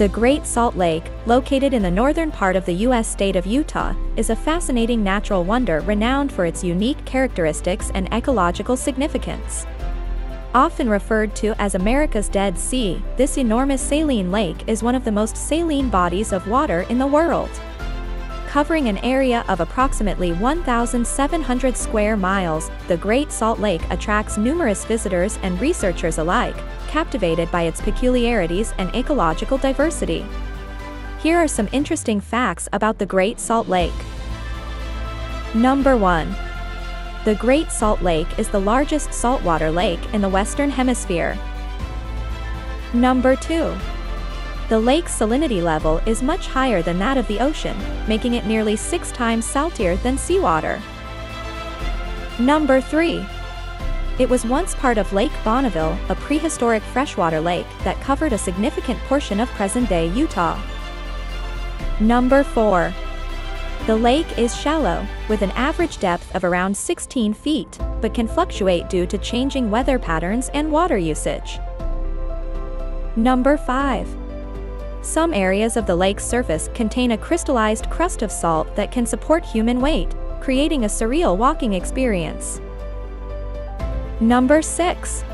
The Great Salt Lake, located in the northern part of the U.S. state of Utah, is a fascinating natural wonder renowned for its unique characteristics and ecological significance. Often referred to as America's Dead Sea, this enormous saline lake is one of the most saline bodies of water in the world. Covering an area of approximately 1,700 square miles, the Great Salt Lake attracts numerous visitors and researchers alike, captivated by its peculiarities and ecological diversity. Here are some interesting facts about the Great Salt Lake. Number 1. The Great Salt Lake is the largest saltwater lake in the Western Hemisphere. Number 2. The lake's salinity level is much higher than that of the ocean, making it nearly six times saltier than seawater. Number 3. It was once part of Lake Bonneville, a prehistoric freshwater lake that covered a significant portion of present-day Utah. Number 4. The lake is shallow, with an average depth of around 16 feet, but can fluctuate due to changing weather patterns and water usage. Number 5. Some areas of the lake's surface contain a crystallized crust of salt that can support human weight, creating a surreal walking experience. Number 6.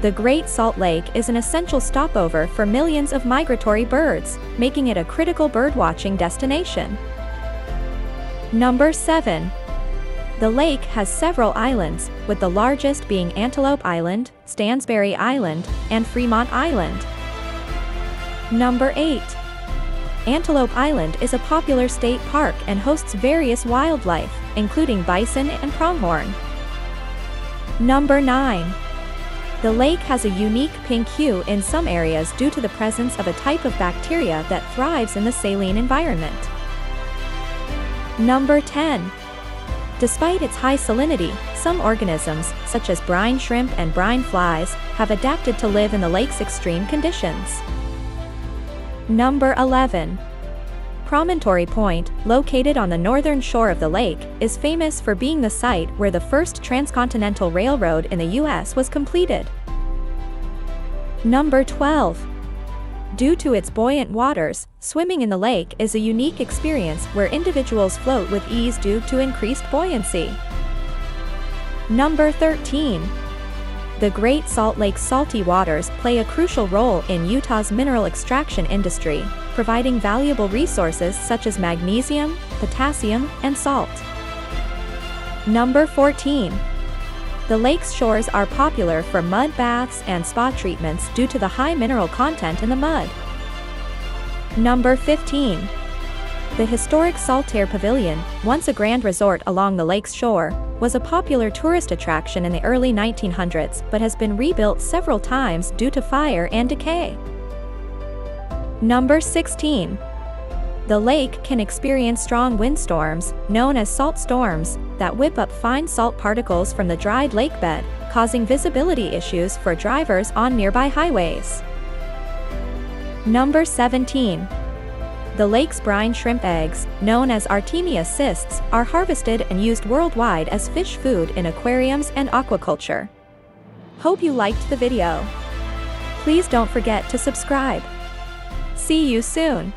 The Great Salt Lake is an essential stopover for millions of migratory birds, making it a critical birdwatching destination. Number 7. The lake has several islands, with the largest being Antelope Island, Stansbury Island, and Fremont Island. Number 8. Antelope Island is a popular state park and hosts various wildlife, including bison and pronghorn. Number 9. The lake has a unique pink hue in some areas due to the presence of a type of bacteria that thrives in the saline environment. Number 10. Despite its high salinity, some organisms, such as brine shrimp and brine flies, have adapted to live in the lake's extreme conditions. Number 11. Promontory Point, located on the northern shore of the lake, is famous for being the site where the first transcontinental railroad in the U.S. was completed. Number 12. Due to its buoyant waters, swimming in the lake is a unique experience where individuals float with ease due to increased buoyancy. Number 13. The Great Salt Lake's salty waters play a crucial role in Utah's mineral extraction industry, providing valuable resources such as magnesium, potassium, and salt. Number 14. The lake's shores are popular for mud baths and spa treatments due to the high mineral content in the mud. Number 15. The historic Saltair Pavilion, once a grand resort along the lake's shore, was a popular tourist attraction in the early 1900s but has been rebuilt several times due to fire and decay. Number 16. The lake can experience strong windstorms, known as salt storms, that whip up fine salt particles from the dried lake bed, causing visibility issues for drivers on nearby highways. Number 17. The lake's brine shrimp eggs, known as Artemia cysts, are harvested and used worldwide as fish food in aquariums and aquaculture. Hope you liked the video. Please don't forget to subscribe. See you soon.